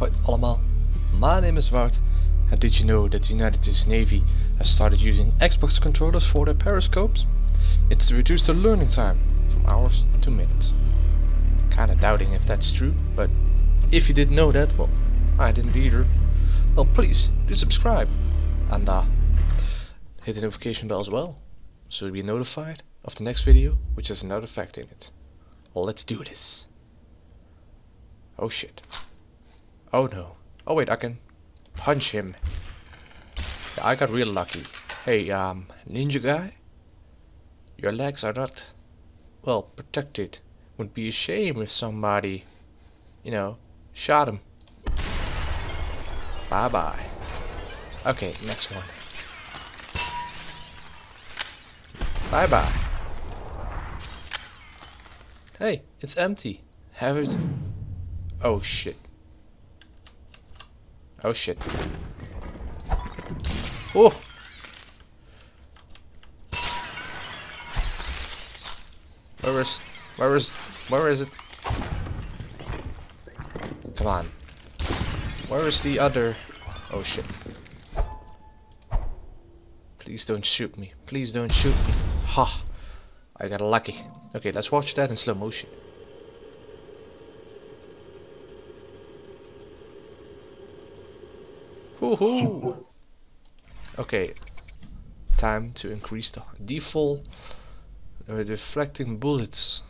Hoi allemaal, my name is Wout and did you know that the United States Navy has started using Xbox controllers for their periscopes? It's to reduce the learning time from hours to minutes. Kinda doubting if that's true, but if you didn't know that, well, I didn't either. Well please, do subscribe and uh, hit the notification bell as well, so you'll be notified of the next video which has another fact in it. Well let's do this. Oh shit. Oh no. Oh wait, I can punch him. Yeah, I got real lucky. Hey, um, ninja guy? Your legs are not, well, protected. Would be a shame if somebody, you know, shot him. Bye bye. Okay, next one. Bye bye. Hey, it's empty. Have it. Oh shit. Oh shit. Oh! Where is... Where is... Where is it? Come on. Where is the other... Oh shit. Please don't shoot me. Please don't shoot me. Ha! I got lucky. Okay, let's watch that in slow motion. Woohoo! Okay, time to increase the default uh, deflecting bullets.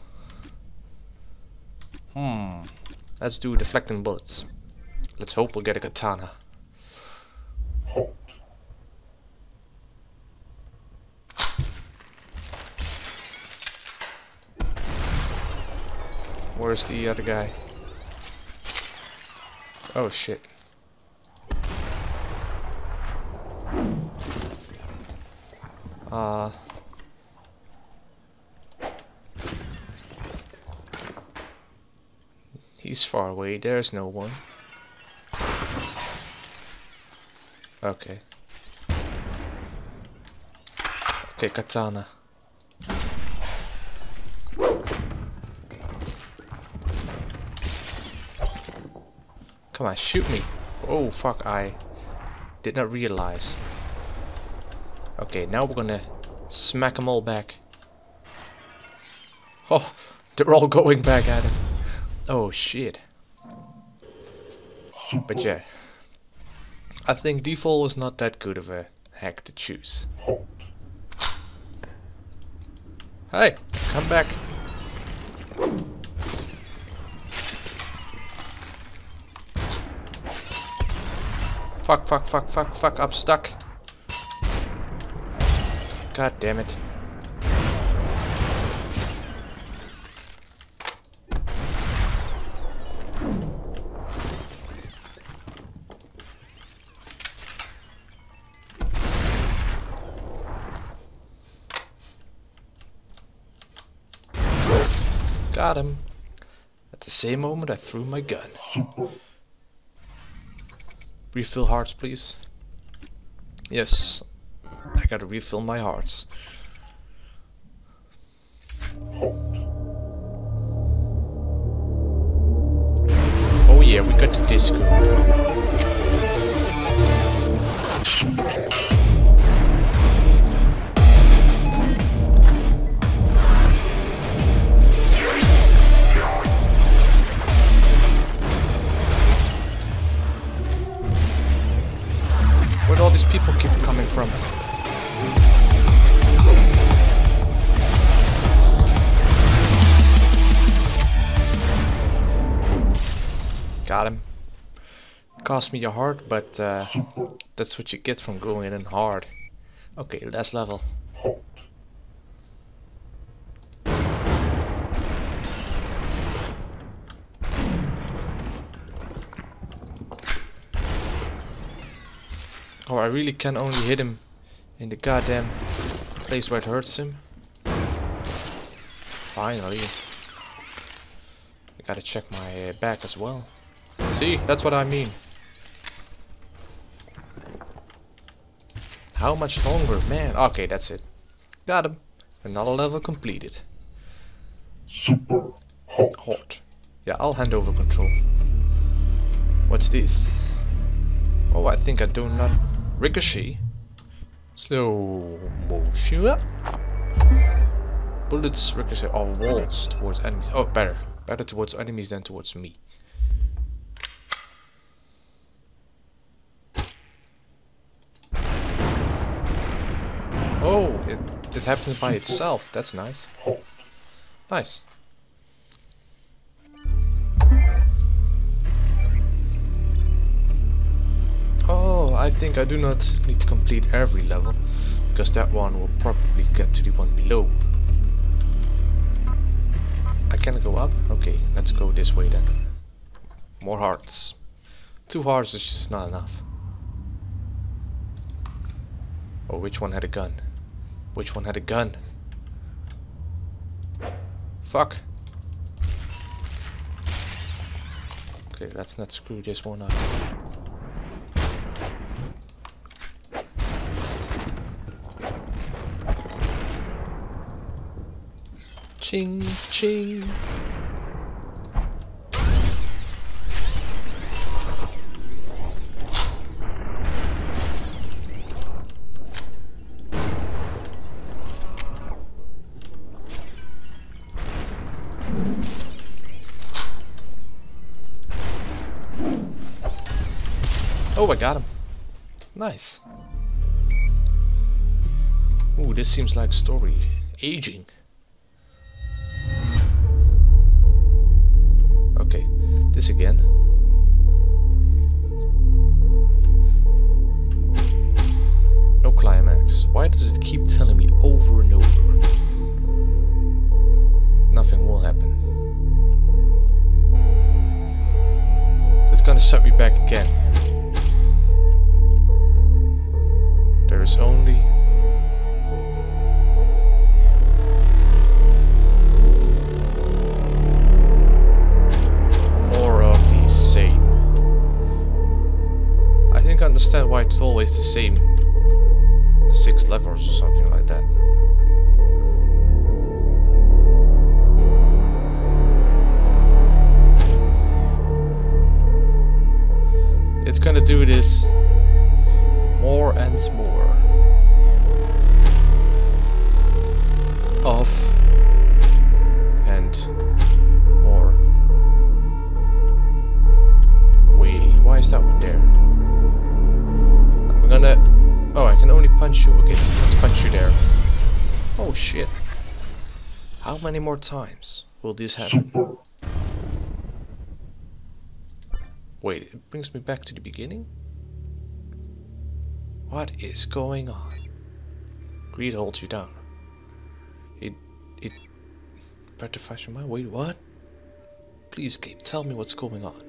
Hmm, let's do deflecting bullets. Let's hope we'll get a katana. Where's the other guy? Oh shit. Uh He's far away, there's no one. Okay. Okay, katana. Come on, shoot me. Oh, fuck, I did not realize. Okay, now we're gonna smack them all back. Oh, they're all going back at him. Oh, shit. But yeah, I think default was not that good of a hack to choose. Hey, come back. Fuck, fuck, fuck, fuck, fuck, I'm stuck. God damn it. Got him. At the same moment I threw my gun. Refill hearts, please. Yes, gotta refill my hearts. Oh yeah, we got the disco. Where'd all these people keep coming from? Got him. Cost me a heart, but uh, that's what you get from going in hard. Okay, last level. Oh, I really can only hit him in the goddamn place where it hurts him. Finally. I gotta check my uh, back as well. See, that's what I mean. How much longer? Man, okay, that's it. Got him. Another level completed. Super. Halt. Hot. Yeah, I'll hand over control. What's this? Oh, I think I do not ricochet. Slow motion. Bullets ricochet off walls towards enemies. Oh, better. Better towards enemies than towards me. Oh, it, it happens by itself. That's nice. Nice. Oh, I think I do not need to complete every level, because that one will probably get to the one below. I can go up? Okay, let's go this way then. More hearts. Two hearts is just not enough. Oh, which one had a gun? Which one had a gun? Fuck. Okay, let's not screw this one up. Ching, ching. Oh, I got him. Nice. Ooh, this seems like story. Aging. Okay, this again. No climax. Why does it keep telling me over and over? Nothing will happen. It's gonna set me back again. Is only more of the same. I think I understand why it's always the same six levels or something like that. It's gonna do this more and more of and more wait why is that one there? I'm gonna oh I can only punch you okay let's punch you there. Oh shit. How many more times will this happen? Wait it brings me back to the beginning? What is going on? Greed holds you down. It petrifies your mind. Wait, what? Please, Gabe, tell me what's going on.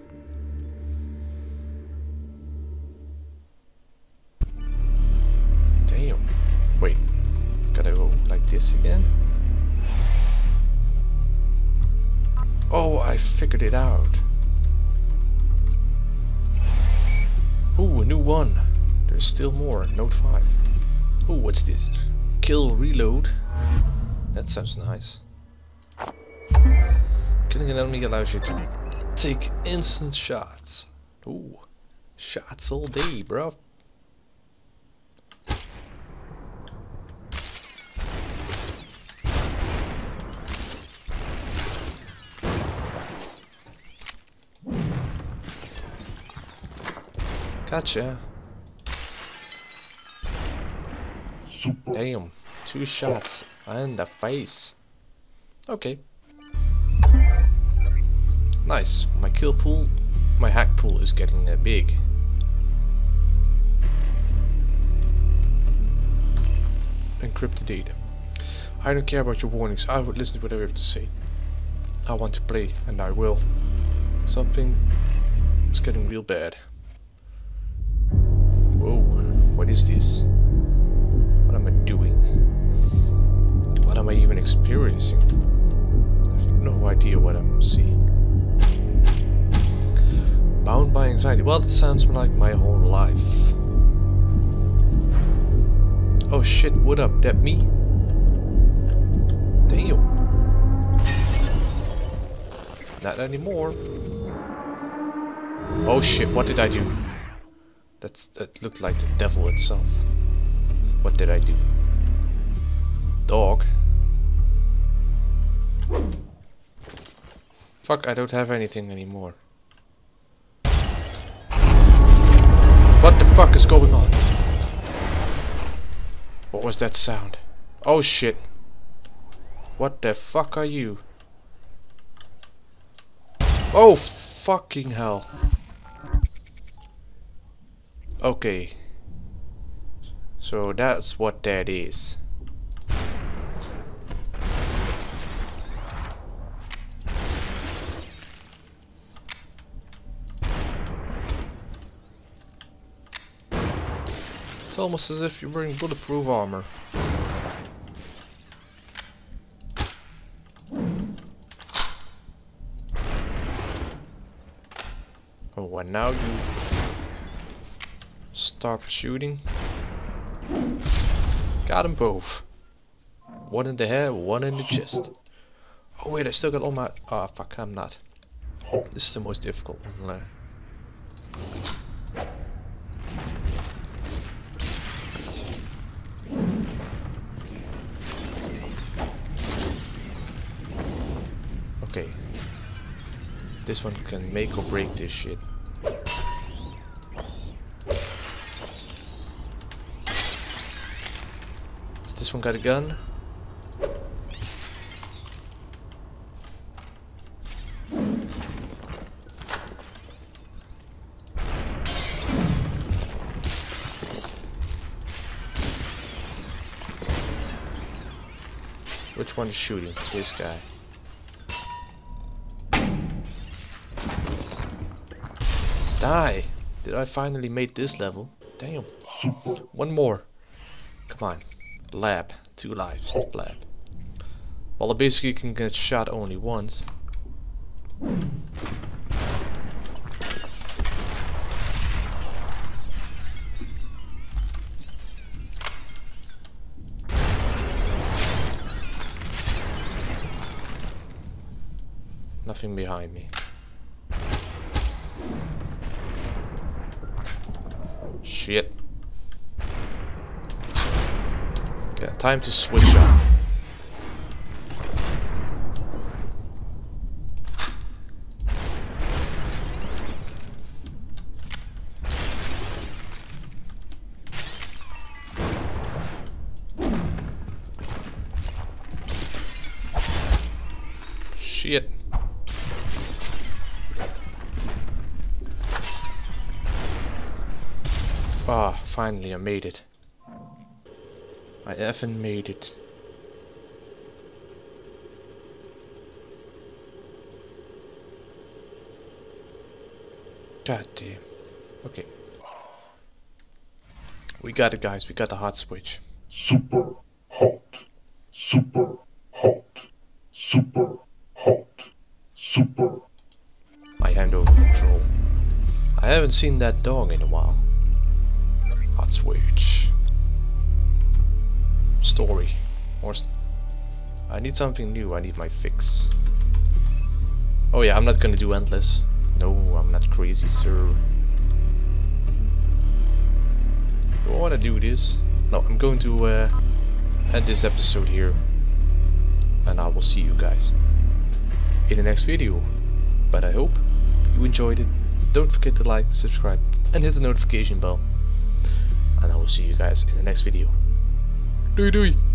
Damn. Wait. Gotta go like this again. Oh, I figured it out. Ooh, a new one. There's still more. Note 5. Oh, what's this? Kill reload. That sounds nice. Killing an enemy allows you to take instant shots. Ooh. Shots all day, bro. Gotcha. Super. Damn, two shots in the face. Okay. Nice. My kill pool, my hack pool is getting uh, big. Encrypted data. I don't care about your warnings. I would listen to whatever you have to say. I want to play, and I will. Something is getting real bad. Whoa, what is this? Am I even experiencing? I have no idea what I'm seeing. Bound by anxiety. Well, that sounds like my whole life. Oh shit, what up? That me? Damn. Not anymore. Oh shit, what did I do? That's that looked like the devil itself. What did I do? Dog. Fuck, I don't have anything anymore. What the fuck is going on? What was that sound? Oh shit. What the fuck are you? Oh fucking hell. Okay. So that's what that is. It's almost as if you're wearing bulletproof armor. Oh, and now you stop shooting. Got them both. One in the head, one in the chest. Oh wait, I still got all my... Oh, fuck, I'm not. This is the most difficult one to This one can make or break this shit. Has this one got a gun? Which one is shooting? This guy. Die! Did I finally make this level? Damn. One more. Come on. Lab. Two lives. Lab. Well, I basically can get shot only once. Nothing behind me. Shit. Yeah, time to switch up. Shit. Finally I made it. I effing made it. God damn. Okay. We got it guys, we got the hot switch. Super hot. Super hot. Super hot. Super. I hand over control. I haven't seen that dog in a while. Switch. Story. More. St I need something new. I need my fix. Oh yeah, I'm not gonna do endless. No, I'm not crazy, sir. Do I wanna do this? No, I'm going to uh, end this episode here. And I will see you guys in the next video. But I hope you enjoyed it. Don't forget to like, subscribe, and hit the notification bell and I will see you guys in the next video. Doei doei!